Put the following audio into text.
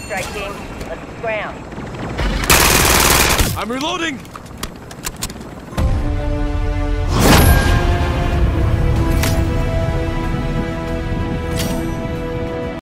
strike team. Let's scram. I'm reloading!